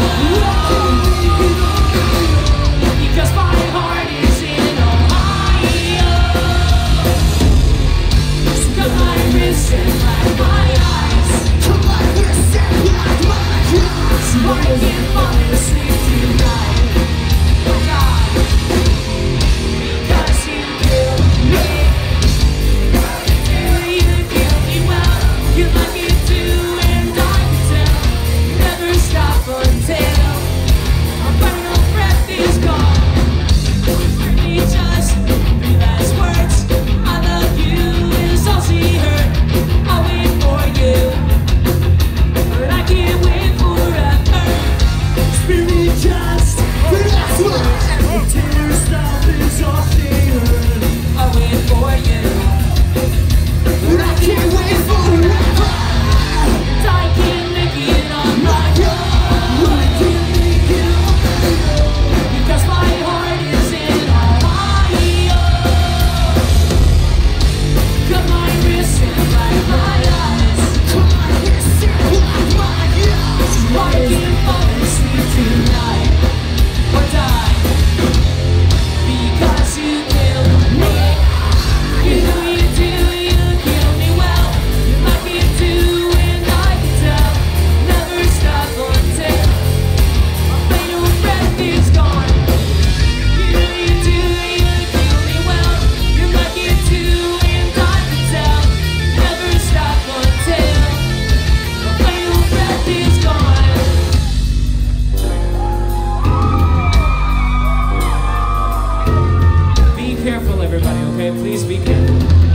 Whoa! careful, everybody, okay? Please be careful.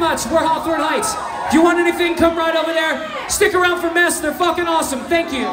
Heights. We're Hawthorne Heights. If you want anything, come right over there. Stick around for Mess. They're fucking awesome. Thank you.